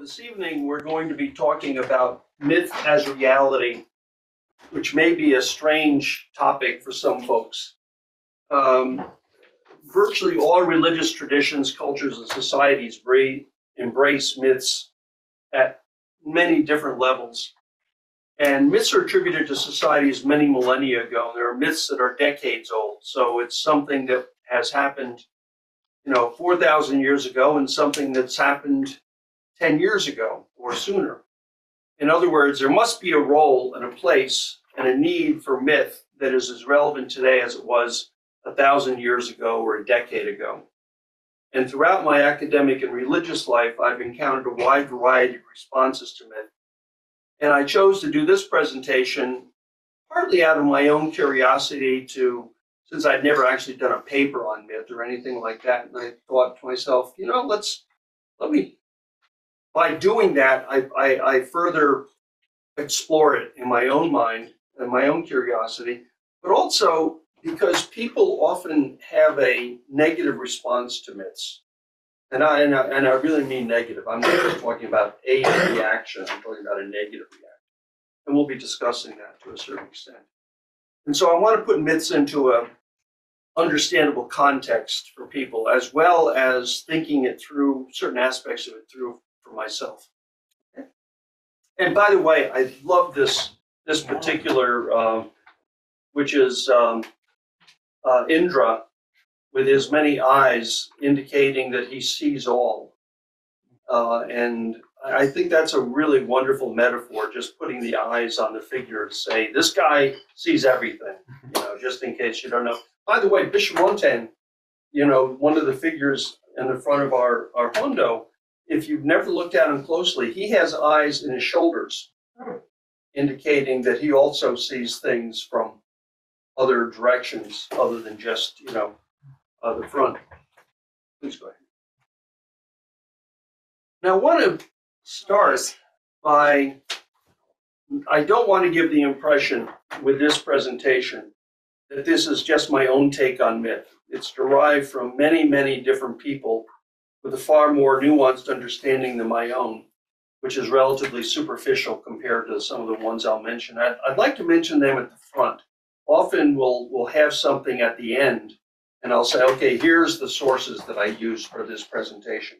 This evening, we're going to be talking about myth as reality, which may be a strange topic for some folks. Um, virtually all religious traditions, cultures, and societies embrace myths at many different levels. And myths are attributed to societies many millennia ago. There are myths that are decades old. So it's something that has happened, you know, 4,000 years ago and something that's happened 10 years ago or sooner. In other words, there must be a role and a place and a need for myth that is as relevant today as it was a thousand years ago or a decade ago. And throughout my academic and religious life, I've encountered a wide variety of responses to myth. And I chose to do this presentation partly out of my own curiosity to, since I'd never actually done a paper on myth or anything like that. And I thought to myself, you know, let's, let me by doing that, I, I, I further explore it in my own mind and my own curiosity, but also because people often have a negative response to myths. And I, and I, and I really mean negative. I'm not just talking about a reaction, I'm talking about a negative reaction. And we'll be discussing that to a certain extent. And so I want to put myths into a understandable context for people, as well as thinking it through certain aspects of it through for myself. And by the way, I love this this particular, um, which is um, uh, Indra with his many eyes, indicating that he sees all. Uh, and I think that's a really wonderful metaphor, just putting the eyes on the figure to say, this guy sees everything, you know, just in case you don't know. By the way, Bishamonten, you know, one of the figures in the front of our, our Hondo, if you've never looked at him closely, he has eyes in his shoulders, indicating that he also sees things from other directions other than just, you know, uh, the front. Please go ahead. Now, I want to start by, I don't want to give the impression with this presentation that this is just my own take on myth. It's derived from many, many different people with a far more nuanced understanding than my own, which is relatively superficial compared to some of the ones I'll mention. I'd, I'd like to mention them at the front. Often we'll, we'll have something at the end, and I'll say, okay, here's the sources that I used for this presentation.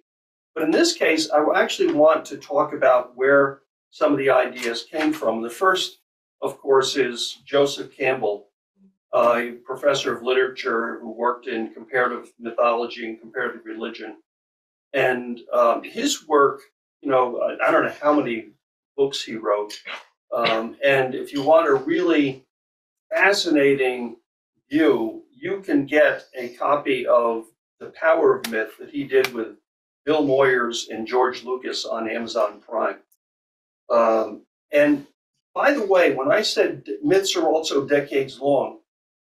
But in this case, I actually want to talk about where some of the ideas came from. The first, of course, is Joseph Campbell, a professor of literature who worked in comparative mythology and comparative religion and um, his work, you know, I don't know how many books he wrote. Um, and if you want a really fascinating view, you can get a copy of The Power of Myth that he did with Bill Moyers and George Lucas on Amazon Prime. Um, and by the way, when I said myths are also decades long,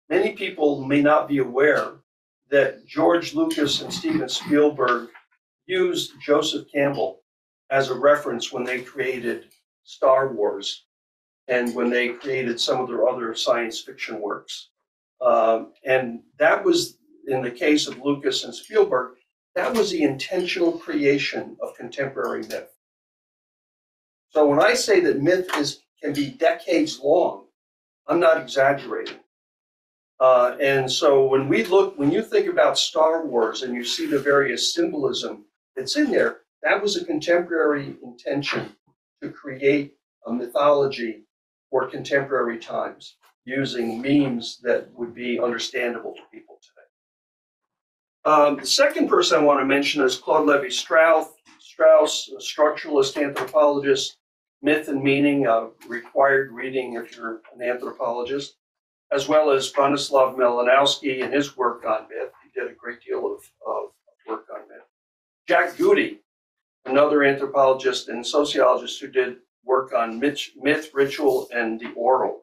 many people may not be aware that George Lucas and Steven Spielberg used Joseph Campbell as a reference when they created Star Wars and when they created some of their other science fiction works. Um, and that was, in the case of Lucas and Spielberg, that was the intentional creation of contemporary myth. So when I say that myth is can be decades long, I'm not exaggerating. Uh, and so when we look, when you think about Star Wars and you see the various symbolism that's in there, that was a contemporary intention to create a mythology for contemporary times using memes that would be understandable to people today. Um, the second person I want to mention is Claude Levi Strauss, Strauss, a structuralist anthropologist, Myth and Meaning, a required reading if you're an anthropologist, as well as Bronislaw Malinowski and his work on myth. He did a great deal of, of work on. Jack Goody, another anthropologist and sociologist who did work on myth, myth ritual, and the oral.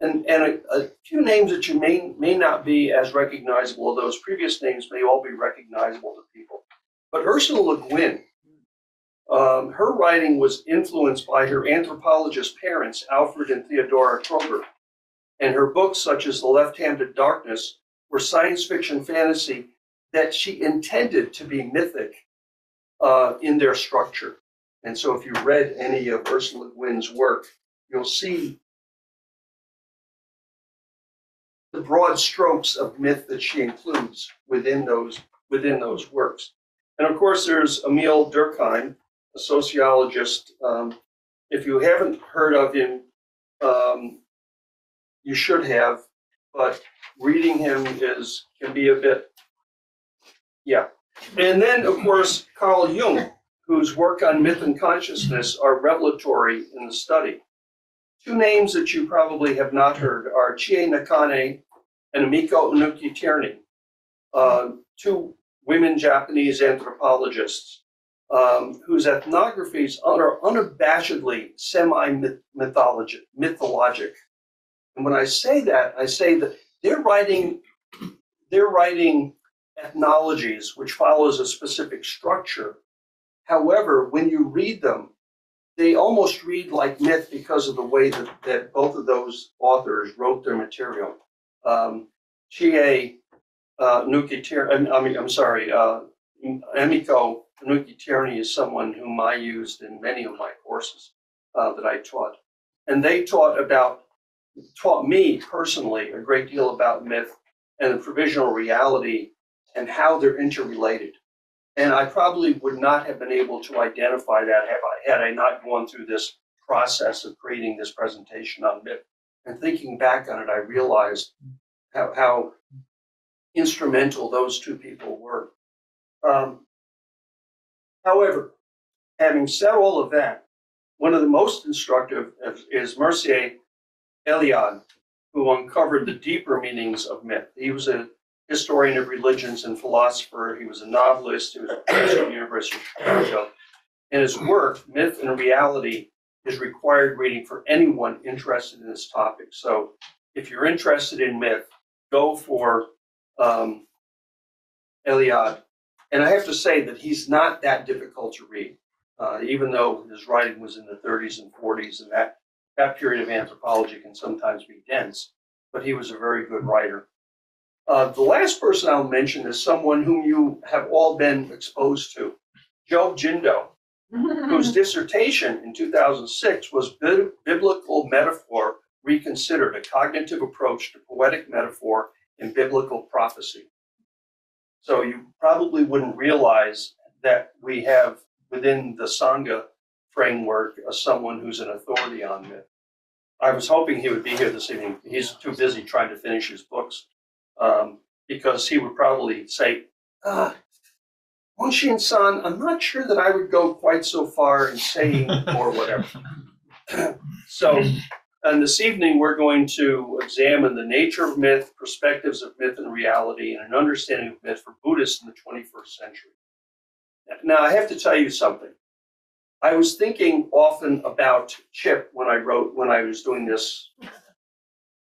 And, and a, a, few names that you may, may not be as recognizable, those previous names may all be recognizable to people. But Ursula Le Guin, um, her writing was influenced by her anthropologist parents, Alfred and Theodora Kroeber. And her books, such as The Left Hand of Darkness, were science fiction fantasy that she intended to be mythic uh, in their structure. And so if you read any of Ursula Le Guin's work, you'll see the broad strokes of myth that she includes within those within those works. And of course, there's Emile Durkheim, a sociologist. Um, if you haven't heard of him, um, you should have. But reading him is can be a bit, yeah. And then, of course, Carl Jung, whose work on myth and consciousness are revelatory in the study. Two names that you probably have not heard are Chie Nakane and Emiko Ohnuki Tierney, uh, two women Japanese anthropologists um, whose ethnographies are unabashedly semi-mythologic, mythologic. And when I say that, I say that they're writing, they're writing ethnologies which follows a specific structure. However, when you read them, they almost read like myth because of the way that, that both of those authors wrote their material. Um, Chie uh, Nuki I mean, I'm sorry, uh, Emiko Ohnuki is someone whom I used in many of my courses uh, that I taught. And they taught about, taught me personally a great deal about myth and the provisional reality and how they're interrelated. And I probably would not have been able to identify that have I, had I not gone through this process of creating this presentation on myth. And thinking back on it, I realized how, how instrumental those two people were. Um, however, having said all of that, one of the most instructive is Mircea Eliade, who uncovered the deeper meanings of myth. He was a historian of religions and philosopher. He was a novelist. He was a professor at the University of Chicago. And his work, Myth and Reality, is required reading for anyone interested in this topic. So if you're interested in myth, go for um, Eliade. And I have to say that he's not that difficult to read, uh, even though his writing was in the 30s and 40s, and that, that period of anthropology can sometimes be dense, but he was a very good writer. Uh, the last person I'll mention is someone whom you have all been exposed to, Job Jindo, whose dissertation in 2006 was Biblical Metaphor Reconsidered, a cognitive approach to poetic metaphor in biblical prophecy. So you probably wouldn't realize that we have within the Sangha framework uh, someone who's an authority on myth. I was hoping he would be here this evening. He's too busy trying to finish his books um, because he would probably say, uh, Monshin san, I'm not sure that I would go quite so far in saying or whatever. so and this evening, we're going to examine the nature of myth, perspectives of myth and reality, and an understanding of myth for Buddhists in the 21st century. Now, I have to tell you something. I was thinking often about Chip when I wrote, when I was doing this,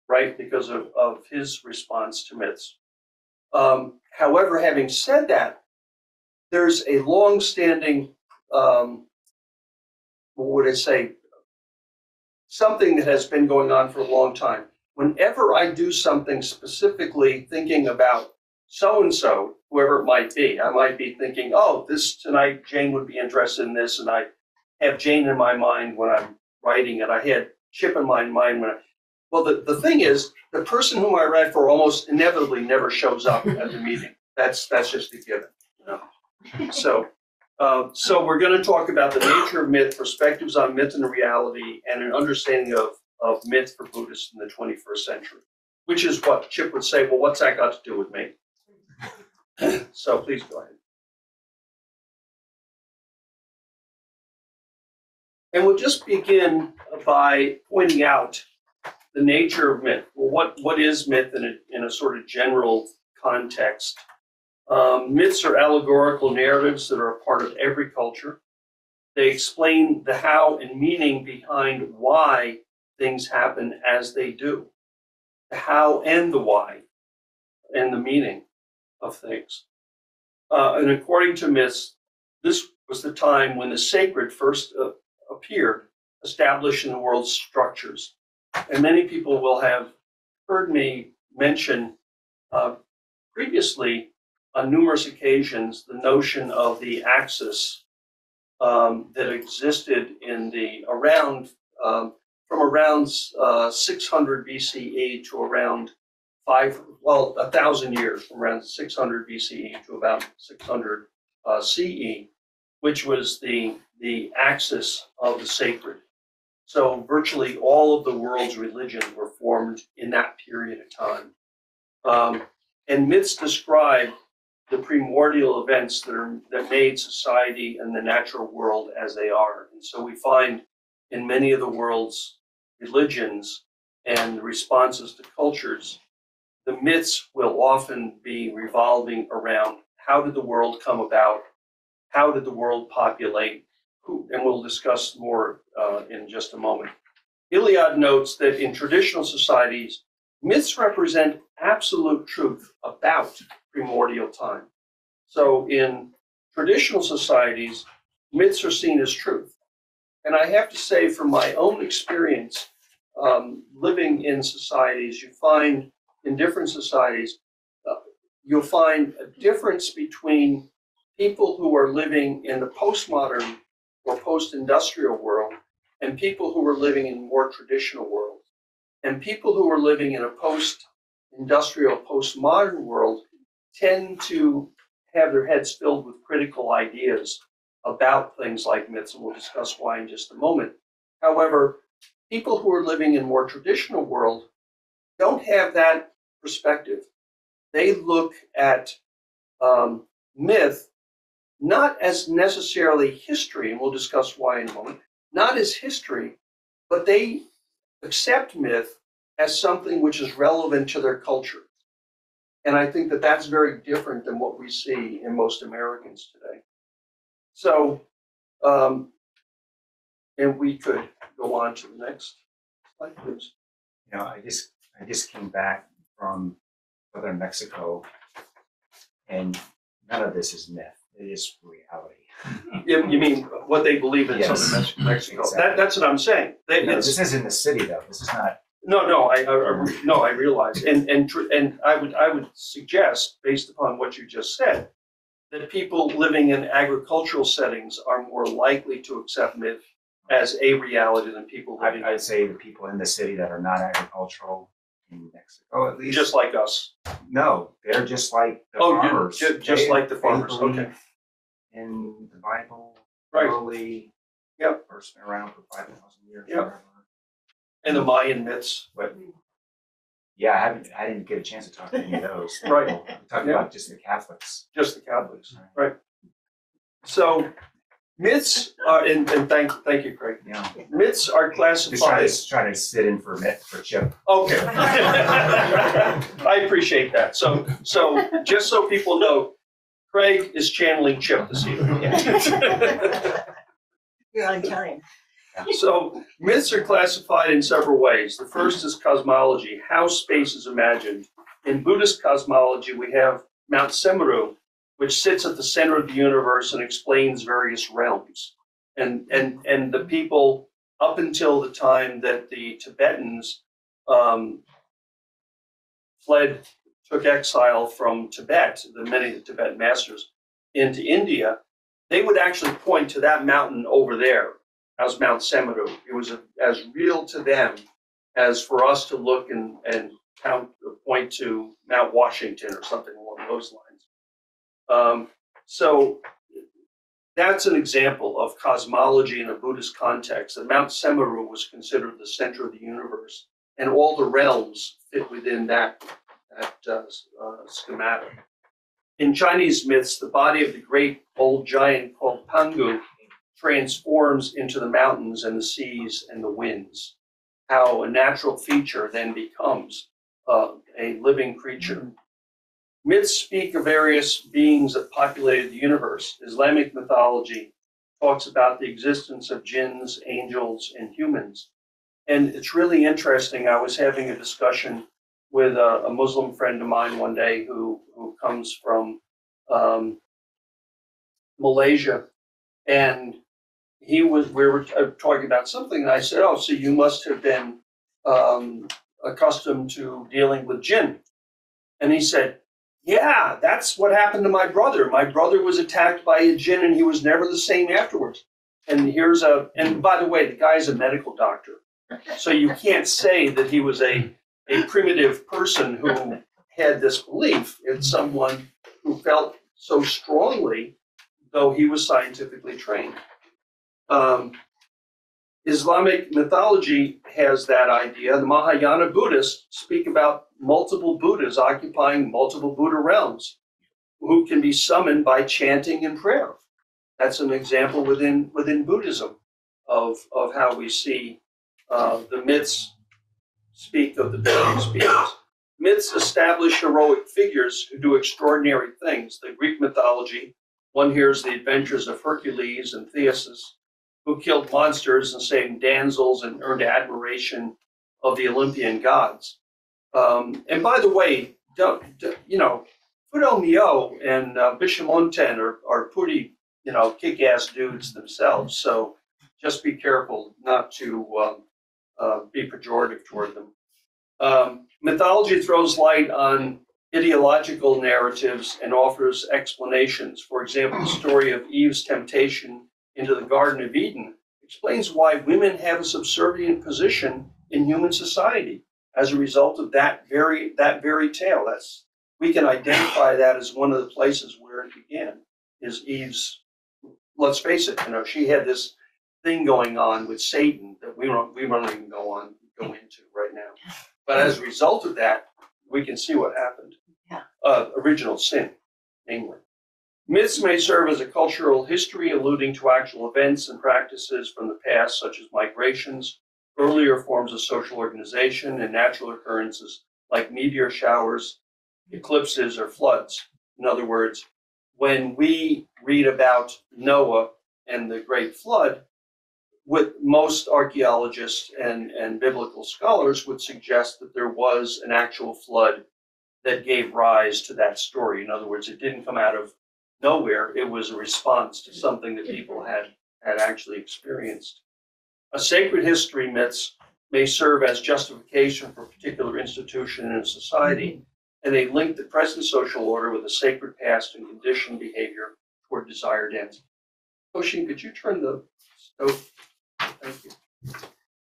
right, because of, of his response to myths. Um, however, having said that, there's a long standing, um, what would I say, something that has been going on for a long time. Whenever I do something specifically thinking about so and so, whoever it might be, I might be thinking, oh, this tonight, Jane would be interested in this. And I have Jane in my mind when I'm writing it. I had Chip in my mind when I, well, the, the thing is, the person whom I write for almost inevitably never shows up at the meeting. That's that's just a given. You know? So uh, so we're going to talk about the nature of myth, perspectives on myth and reality, and an understanding of, of myth for Buddhists in the 21st century, which is what Chip would say, well, what's that got to do with me? so please go ahead. And we'll just begin by pointing out the nature of myth. Well, what, what is myth in a, in a sort of general context? Um, myths are allegorical narratives that are a part of every culture. They explain the how and meaning behind why things happen as they do, the how and the why, and the meaning of things. Uh, and according to myths, this was the time when the sacred first uh, appeared, established in the world's structures. And many people will have heard me mention uh, previously on numerous occasions the notion of the axis um, that existed in the around um, from around uh, 600 BCE to around five well a thousand years from around 600 BCE to about 600 uh, CE, which was the the axis of the sacred. So virtually all of the world's religions were formed in that period of time. Um, and myths describe the primordial events that are that made society and the natural world as they are. And so we find in many of the world's religions and responses to cultures, the myths will often be revolving around how did the world come about, how did the world populate, who, and we'll discuss more uh, in just a moment. Eliade notes that in traditional societies, myths represent absolute truth about primordial time. So in traditional societies, myths are seen as truth. And I have to say, from my own experience, um, living in societies, you find in different societies, uh, you'll find a difference between people who are living in the postmodern or post-industrial world and people who are living in more traditional worlds. And people who are living in a post-industrial, postmodern world tend to have their heads filled with critical ideas about things like myths, and we'll discuss why in just a moment. However, people who are living in more traditional world don't have that perspective. They look at um, myth not as necessarily history, and we'll discuss why in a moment, not as history, but they accept myth as something which is relevant to their culture. And I think that that's very different than what we see in most Americans today. So, um, and we could go on to the next slide, please. You know, I just, I just came back from southern Mexico and none of this is myth. It is reality. You, you mean what they believe in Yes, southern Mex- Mexico? That, exactly. that's what I'm saying. They, No, it's- this is in the city though. This is not, No, no, I, I, I- no, I realize, and, and, tr- and I would, I would suggest, based upon what you just said, that people living in agricultural settings are more likely to accept myth as a reality than people I, living, I'd say the people in the city that are not agricultural in Mexico oh, at least. just like us. No, they're just like the Oh, farmers. ju- just They- like the they farmers, believe okay. In the Bible. Right. Early. Yep. Or been around for five thousand years. Yep. whatever. And the Mayan myths, But yeah, I haven't, I didn't get a chance to talk to any of those. Right. people. We talked Yeah. about just the Catholics. just the Catholics, right? So myths are, and, and thank, thank you, Craig. Yeah. Myths are Just trying classified. to, trying to sit in for myth for Chip. Okay. I appreciate that. So, so just so people know, Craig is channeling Chip this evening. You're on time. So myths are classified in several ways. The first is cosmology, how space is imagined. In Buddhist cosmology, we have Mount Sumeru, which sits at the center of the universe and explains various realms. And, and, and the people, up until the time that the Tibetans um, fled, took exile from Tibet, the many of the Tibetan masters, into India, they would actually point to that mountain over there as Mount Sumeru. It was as real to them as for us to look and, and count, point to Mount Washington or something along those lines. Um, so that's an example of cosmology in a Buddhist context. That Mount Sumeru was considered the center of the universe, and all the realms fit within that that uh, uh, schematic. In Chinese myths, the body of the great old giant called Pangu transforms into the mountains and the seas and the winds. How a natural feature then becomes uh, a living creature. Myths speak of various beings that populated the universe. Islamic mythology talks about the existence of jinns, angels, and humans. And it's really interesting. I was having a discussion with a, a Muslim friend of mine one day who, who comes from um, Malaysia. And he was, we were uh, talking about something, and I said, Oh, so you must have been um, accustomed to dealing with jinn. And he said, Yeah, that's what happened to my brother. My brother was attacked by a jinn and he was never the same afterwards. And here's a, and by the way, the guy's a medical doctor. So you can't say that he was a, a primitive person who had this belief. It's someone who felt so strongly, though he was scientifically trained. Um, Islamic mythology has that idea. The Mahayana Buddhists speak about multiple Buddhas occupying multiple Buddha realms who can be summoned by chanting and prayer. That's an example within, within Buddhism of, of how we see uh, the myths speak of the various beings. Myths establish heroic figures who do extraordinary things. The Greek mythology, one hears the adventures of Hercules and Theseus, who killed monsters and saved damsels and earned admiration of the Olympian gods. Um, and by the way, you know, Fudo Myo and uh, Bishamonten are, are pretty, you know, kick-ass dudes themselves. So just be careful not to um, uh, be pejorative toward them. Um, mythology throws light on ideological narratives and offers explanations. For example, the story of Eve's temptation into the Garden of Eden explains why women have a subservient position in human society as a result of that very that very tale. That's we can identify that as one of the places where it began. Is Eve's? Let's face it. You know, she had this thing going on with Satan that we don't we won't even go on go into right now. But as a result of that, we can see what happened. Yeah. Uh, original sin, namely. Myths may serve as a cultural history alluding to actual events and practices from the past, such as migrations, earlier forms of social organization, and natural occurrences like meteor showers, eclipses, or floods. In other words, when we read about Noah and the Great Flood, what most archaeologists and, and biblical scholars would suggest that there was an actual flood that gave rise to that story. In other words, it didn't come out of nowhere. It was a response to something that people had, had actually experienced. A sacred history myths may serve as justification for a particular institution in a society, mm-hmm. and they link the present social order with a sacred past and conditioned behavior toward desired ends. Oshin, could you turn the stove? Thank you.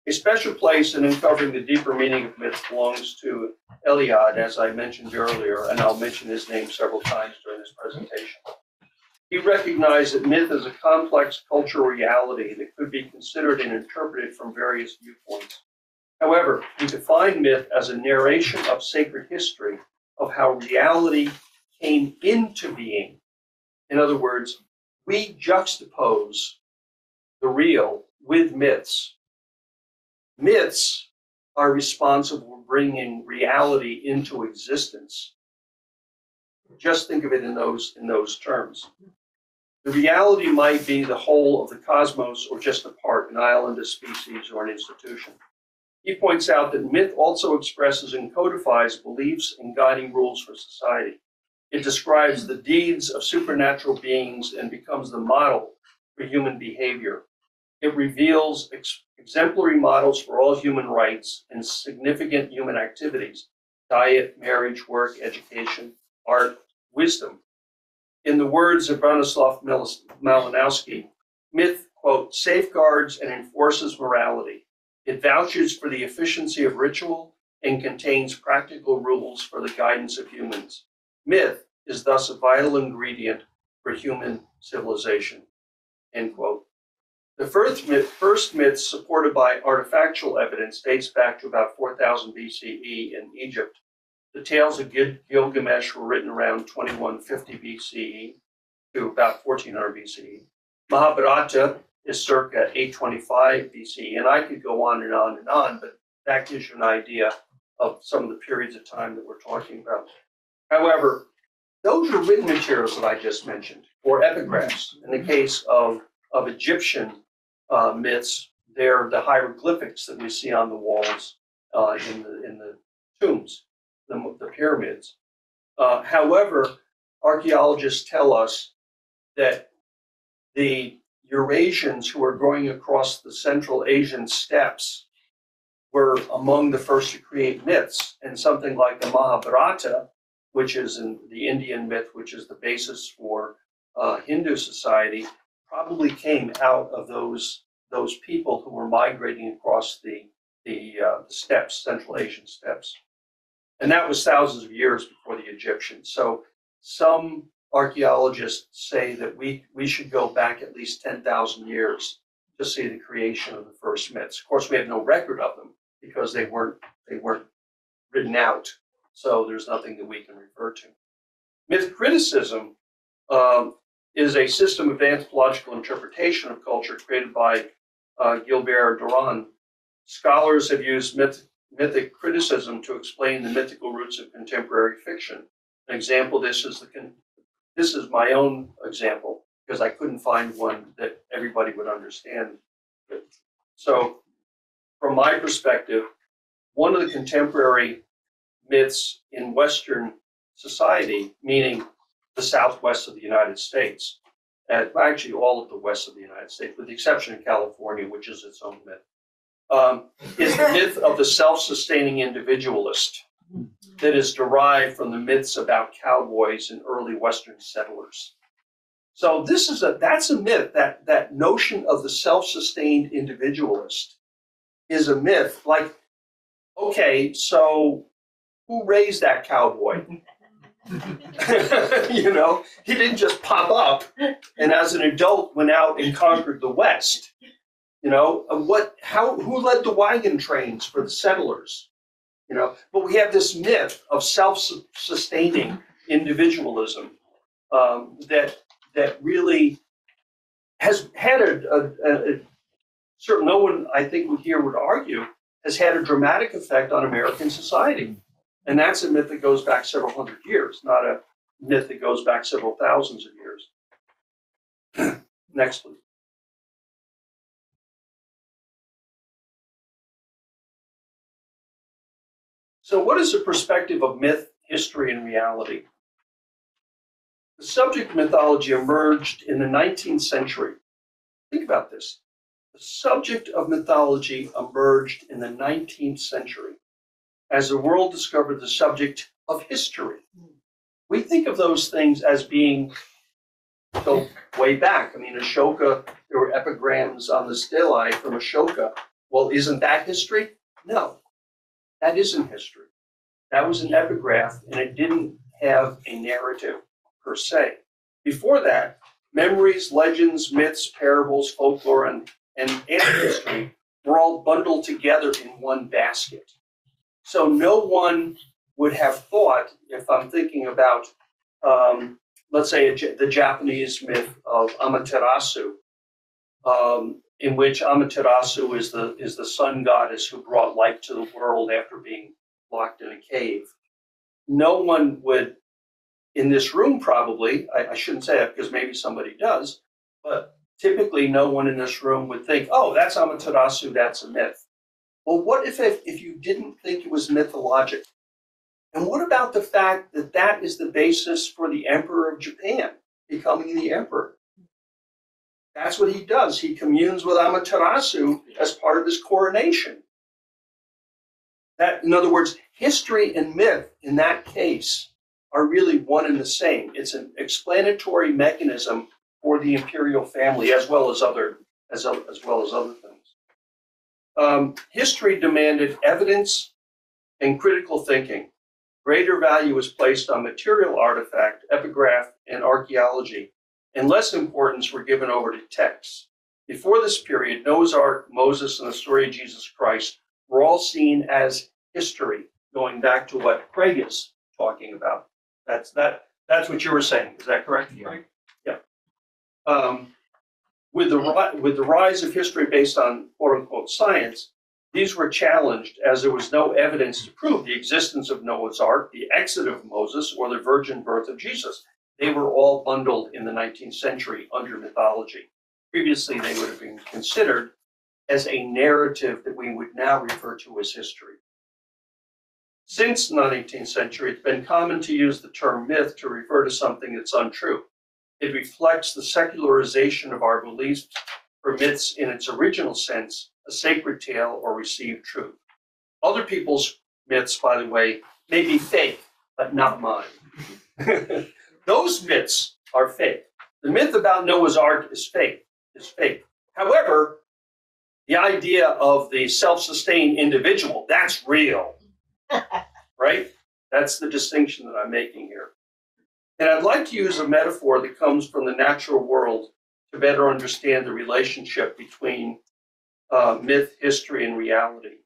A special place in uncovering the deeper meaning of myths belongs to Eliade, as I mentioned earlier, and I'll mention his name several times during this presentation. He recognized that myth is a complex cultural reality that could be considered and interpreted from various viewpoints. However, he defined myth as a narration of sacred history of how reality came into being. In other words, we juxtapose the real with myths. Myths are responsible for bringing reality into existence. Just think of it in those, in those terms. The reality might be the whole of the cosmos or just a part, an island, a species, or an institution. He points out that myth also expresses and codifies beliefs and guiding rules for society. It describes the deeds of supernatural beings and becomes the model for human behavior. It reveals ex- exemplary models for all human rites and significant human activities diet, marriage, work, education, art, wisdom. In the words of Bronislaw Malinowski, myth, quote, safeguards and enforces morality. It vouches for the efficiency of ritual and contains practical rules for the guidance of humans. Myth is thus a vital ingredient for human civilization. End quote. The first myth, first myth supported by artifactual evidence dates back to about 4000 BCE in Egypt. The tales of Gil- Gilgamesh were written around 2150 BCE to about 1400 BCE. Mahabharata is circa 825 BCE, and I could go on and on and on, but that gives you an idea of some of the periods of time that we're talking about. However, those are written materials that I just mentioned, or epigraphs. In the case of, of Egyptian uh, myths, they're the hieroglyphics that we see on the walls uh, in the in the tombs, the, the pyramids. Uh, however, archaeologists tell us that the Eurasians who are going across the Central Asian steppes were among the first to create myths, and something like the Mahabharata which is in the Indian myth, which is the basis for uh, Hindu society, probably came out of those those people who were migrating across the the, uh, the steppes, Central Asian steppes, and that was thousands of years before the Egyptians. So some archaeologists say that we we should go back at least ten thousand years to see the creation of the first myths. Of course, we have no record of them because they weren't they weren't written out, so there's nothing that we can refer to. Myth criticism um, is a system of anthropological interpretation of culture created by uh, Gilbert Durand. Scholars have used myth, mythic criticism to explain the mythical roots of contemporary fiction. An example this is the this is my own example because I couldn't find one that everybody would understand. So, from my perspective, one of the contemporary myths in Western society, meaning the Southwest of the United States, and actually all of the West of the United States, with the exception of California, which is its own myth, um, is the myth of the self-sustaining individualist that is derived from the myths about cowboys and early Western settlers. So this is a that's a myth. That that notion of the self-sustained individualist is a myth. Like, okay, so who raised that cowboy? you know, he didn't just pop up and as an adult went out and conquered the West. You know, uh, what how who led the wagon trains for the settlers? You know, but we have this myth of self-sustaining individualism um, that that really has had a, a, a, a certain no one I think here would argue has had a dramatic effect on American society. And that's a myth that goes back several hundred years, not a myth that goes back several thousands of years. Next, please. So, what is the perspective of myth, history, and reality? The subject mythology emerged in the 19th century. Think about this. The subject of mythology emerged in the 19th century as the world discovered the subject of history. Hmm. We think of those things as being go way back. I mean, Ashoka, there were epigrams on the stelae from Ashoka. Well, isn't that history? No, that isn't history. That was an epigraph, and it didn't have a narrative per se. Before that, memories, legends, myths, parables, folklore, and, and history were all bundled together in one basket. So no one would have thought, if I'm thinking about, um, let's say, the Japanese myth of Amaterasu, um, in which Amaterasu is the is the sun goddess who brought life to the world after being locked in a cave. No one would, in this room, probably. I, I shouldn't say that because maybe somebody does, but typically, no one in this room would think, "Oh, that's Amaterasu. That's a myth." Well, what if, if, if you didn't think it was mythologic? And what about the fact that that is the basis for the emperor of Japan becoming the emperor? That's what he does. He communes with Amaterasu as part of his coronation. That, in other words, history and myth in that case are really one and the same. It's an explanatory mechanism for the imperial family as well as other as, as well as other things. Um, history demanded evidence and critical thinking. Greater value was placed on material artifact, epigraph, and archaeology, and less importance were given over to texts. Before this period, Noah's Ark, Moses, and the story of Jesus Christ were all seen as history, going back to what Craig is talking about. That's that. That's what you were saying. Is that correct, Yeah. Craig? Yeah. Um, with the, with the rise of history based on quote unquote science, these were challenged as there was no evidence to prove the existence of Noah's Ark, the exit of Moses, or the virgin birth of Jesus. They were all bundled in the 19th century under mythology. Previously, they would have been considered as a narrative that we would now refer to as history. Since the 19th century, it's been common to use the term myth to refer to something that's untrue. It reflects the secularization of our beliefs for myths in its original sense, a sacred tale or received truth. Other people's myths, by the way, may be fake, but not mine. Those myths are fake. The myth about Noah's Ark is fake. Is fake. However, the idea of the self-sustained individual, that's real. right? That's the distinction that I'm making here. And I'd like to use a metaphor that comes from the natural world to better understand the relationship between uh, myth, history, and reality.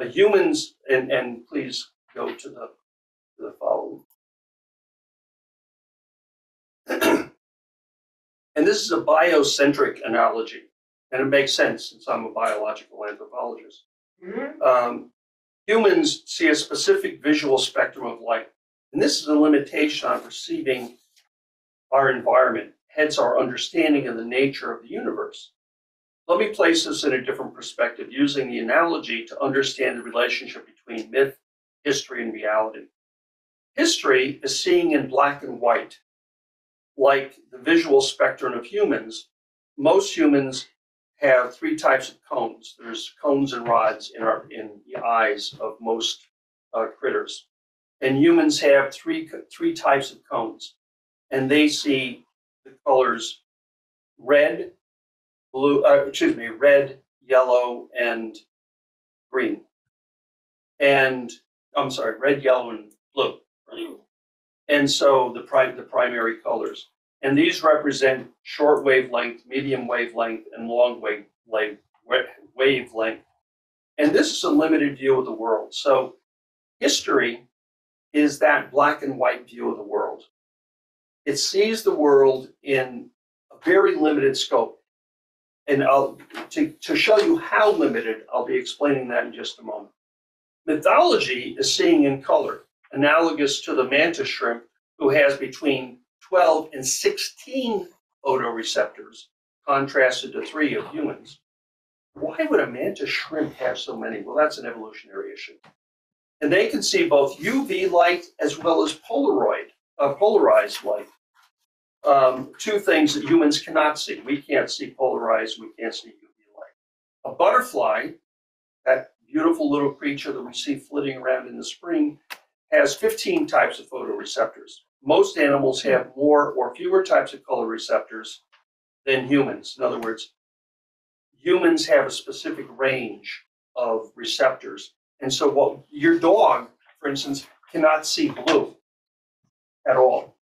Uh, humans, and, and please go to the, to the following. and this is a biocentric analogy, and it makes sense since I'm a biological anthropologist. Um, humans see a specific visual spectrum of light, and this is a limitation on perceiving our environment, hence our understanding of the nature of the universe. Let me place this in a different perspective using the analogy to understand the relationship between myth, history, and reality. History is seeing in black and white, like the visual spectrum of humans. Most humans have three types of cones. There's cones and rods in our in the eyes of most uh, critters, and humans have three three types of cones, and they see the colors red, blue. Uh, excuse me, red, yellow, and green. And I'm sorry, red, yellow, and blue. And so the prime the primary colors. And these represent short wavelength, medium wavelength, and long wavelength. wavelength. And this is a limited view of the world. So history is that black and white view of the world. It sees the world in a very limited scope. And I'll, to, to show you how limited, I'll be explaining that in just a moment. Mythology is seeing in color, analogous to the mantis shrimp, who has between 12 and 16 photoreceptors, contrasted to three of humans. Why would a mantis shrimp have so many? Well, that's an evolutionary issue. And they can see both UV light as well as Polaroid, uh, polarized light. Um, two things that humans cannot see. We can't see polarized, we can't see UV light. A butterfly, that beautiful little creature that we see flitting around in the spring, has 15 types of photoreceptors. Most animals have more or fewer types of color receptors than humans. In other words, humans have a specific range of receptors. And so, what your dog, for instance, cannot see blue at all.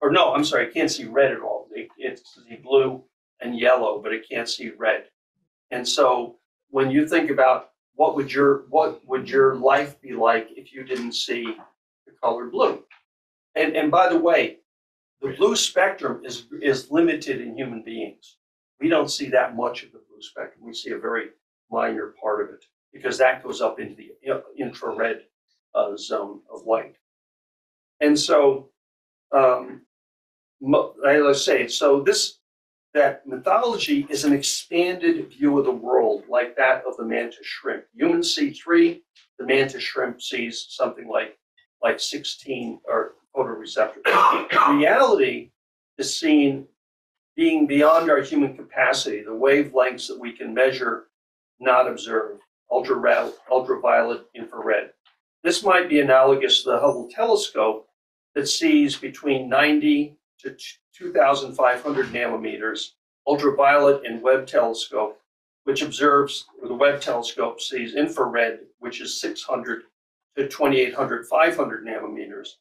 Or, no, I'm sorry, it can't see red at all. It, it blue and yellow, but it can't see red. And so, when you think about what would your what would your life be like if you didn't see the color blue? And, and by the way, the blue spectrum is, is limited in human beings. We don't see that much of the blue spectrum. We see a very minor part of it because that goes up into the infrared uh, zone of light. And so, um, let's say, so this, that mythology is an expanded view of the world like that of the mantis shrimp. Humans see three, the mantis shrimp sees something like, like 16 or photoreceptors. Reality is seen being beyond our human capacity, the wavelengths that we can measure, not observe, ultraviolet, infrared. This might be analogous to the Hubble telescope that sees between 90 to 2,500 nanometers, ultraviolet and Webb telescope, which observes, the Webb telescope sees infrared, which is 600 to 2800, 500 nanometers.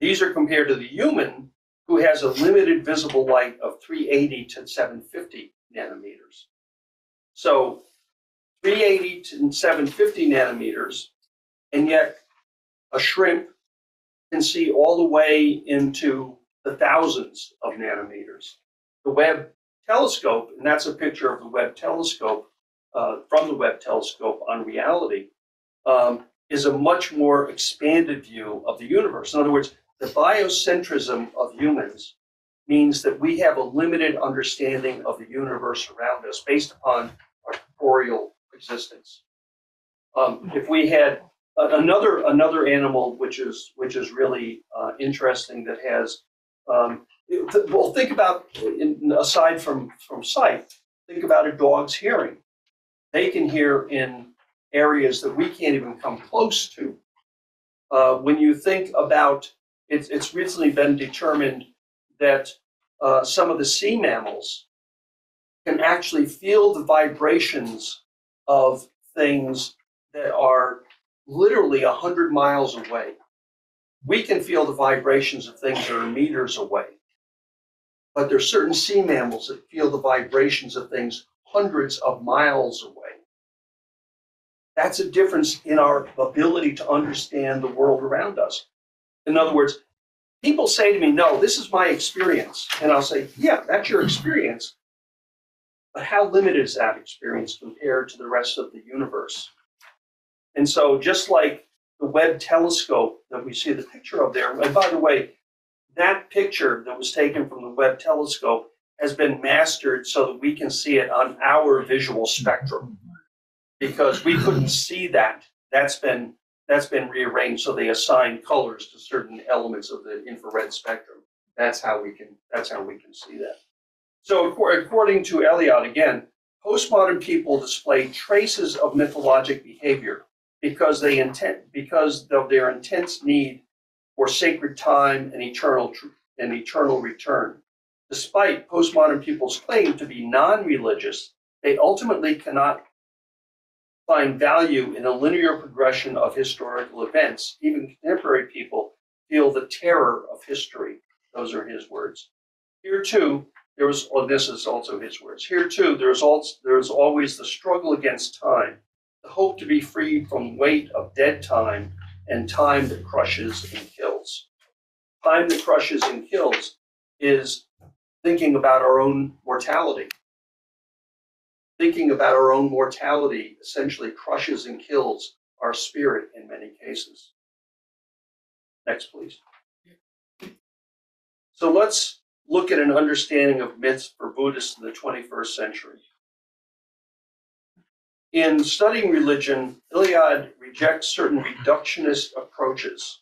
These are compared to the human, who has a limited visible light of 380 to 750 nanometers. So 380 to 750 nanometers, and yet a shrimp can see all the way into the thousands of nanometers. The Webb telescope, and that's a picture of the Webb telescope uh, from the Webb telescope on reality, um, is a much more expanded view of the universe. In other words, the biocentrism of humans means that we have a limited understanding of the universe around us based upon our corporeal existence. Um, if we had another another animal which is which is really uh, interesting that has um, well think about in, aside from from sight think about a dog's hearing they can hear in areas that we can't even come close to uh, when you think about it's, it's recently been determined that uh, some of the sea mammals can actually feel the vibrations of things that are literally a hundred miles away. We can feel the vibrations of things that are meters away. But there's certain sea mammals that feel the vibrations of things hundreds of miles away. That's a difference in our ability to understand the world around us. In other words, people say to me, No, this is my experience. And I'll say, Yeah, that's your experience. But how limited is that experience compared to the rest of the universe? And so, just like the Webb telescope that we see the picture of there, and by the way, that picture that was taken from the Webb telescope has been mastered so that we can see it on our visual spectrum because we couldn't see that. That's been that's been rearranged so they assign colors to certain elements of the infrared spectrum. That's how we can that's how we can see that. So according to Eliade again, postmodern people display traces of mythologic behavior because they intent because of their intense need for sacred time and eternal tr- and eternal return. Despite postmodern people's claim to be non-religious, they ultimately cannot find value in a linear progression of historical events. Even contemporary people feel the terror of history. Those are his words. Here too, there was, well, oh, this is also his words. Here too, there is also there is always the struggle against time, the hope to be freed from weight of dead time and time that crushes and kills. Time that crushes and kills is thinking about our own mortality thinking about our own mortality essentially crushes and kills our spirit in many cases. Next, please. So let's look at an understanding of myths for Buddhists in the 21st century. In studying religion, Eliade rejects certain reductionist approaches.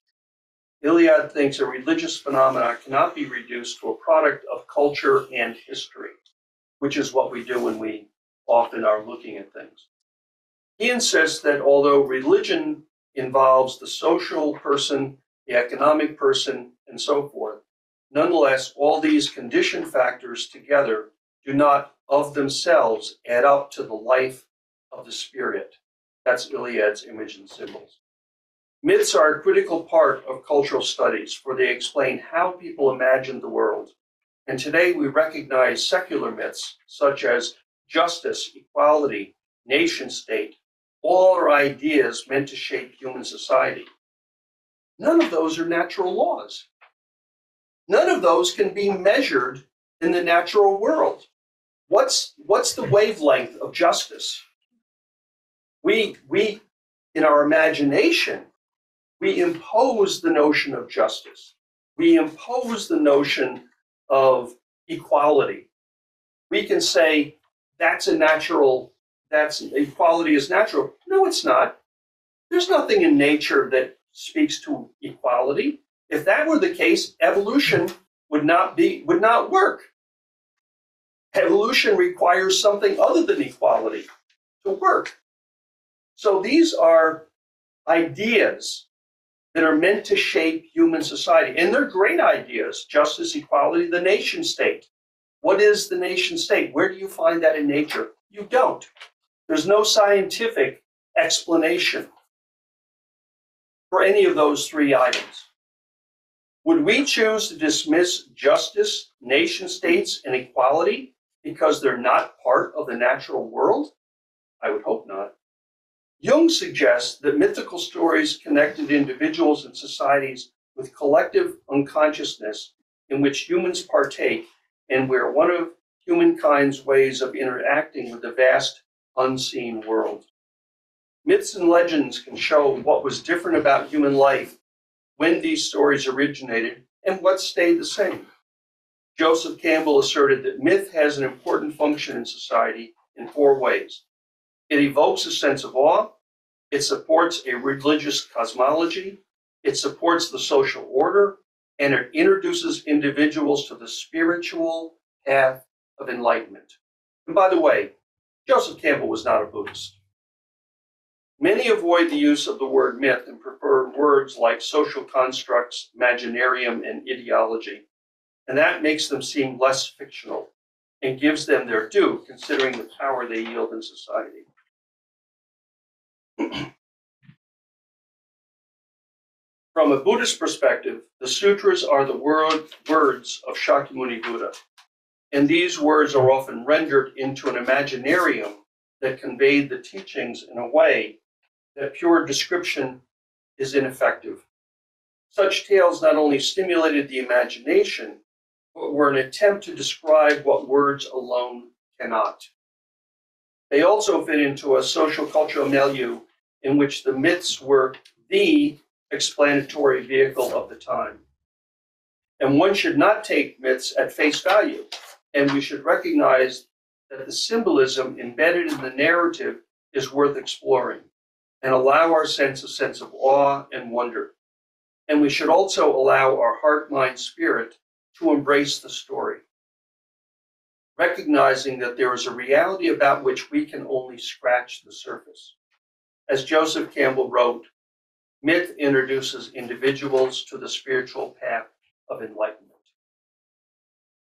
Eliade thinks a religious phenomena cannot be reduced to a product of culture and history, which is what we do when we often are looking at things. He insists that although religion involves the social person, the economic person, and so forth, nonetheless, all these condition factors together do not of themselves add up to the life of the spirit. That's Eliade's image and symbols. Myths are a critical part of cultural studies, for they explain how people imagine the world. And today we recognize secular myths, such as justice, equality, nation state, all are ideas meant to shape human society. None of those are natural laws. None of those can be measured in the natural world. What's, what's the wavelength of justice? We, we, in our imagination, we impose the notion of justice. We impose the notion of equality. We can say that's a natural, that's equality is natural. No, it's not. There's nothing in nature that speaks to equality. If that were the case, evolution would not be would not work. Evolution requires something other than equality to work. So these are ideas that are meant to shape human society. And they're great ideas justice, equality, the nation state. What is the nation state? Where do you find that in nature? You don't. There's no scientific explanation for any of those three items. Would we choose to dismiss justice, nation states, and equality because they're not part of the natural world? I would hope not. Jung suggests that mythical stories connected individuals and societies with collective unconsciousness in which humans partake and where one of humankind's ways of interacting with the vast unseen world. Myths and legends can show what was different about human life when these stories originated and what stayed the same. Joseph Campbell asserted that myth has an important function in society in four ways. It evokes a sense of awe, it supports a religious cosmology, it supports the social order, and it introduces individuals to the spiritual path of enlightenment. And by the way, Joseph Campbell was not a Buddhist. Many avoid the use of the word myth and prefer words like social constructs, imaginarium, and ideology. And that makes them seem less fictional and gives them their due, considering the power they yield in society. From a Buddhist perspective, the sutras are the word, words of Shakyamuni Buddha. And these words are often rendered into an imaginarium that conveyed the teachings in a way that pure description is ineffective. Such tales not only stimulated the imagination, but were an attempt to describe what words alone cannot. They also fit into a social cultural milieu in which the myths were the explanatory vehicle of the time. And one should not take myths at face value, and we should recognize that the symbolism embedded in the narrative is worth exploring and allow our sense a sense of awe and wonder. And we should also allow our heart, mind, spirit to embrace the story, recognizing that there is a reality about which we can only scratch the surface. As Joseph Campbell wrote, myth introduces individuals to the spiritual path of enlightenment.